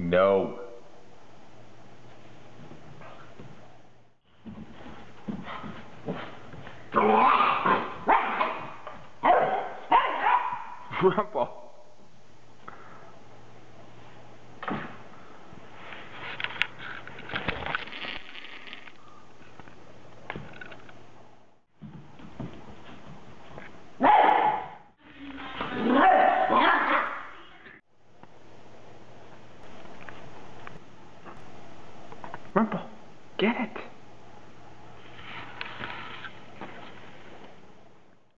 No. Grandpa. なんと。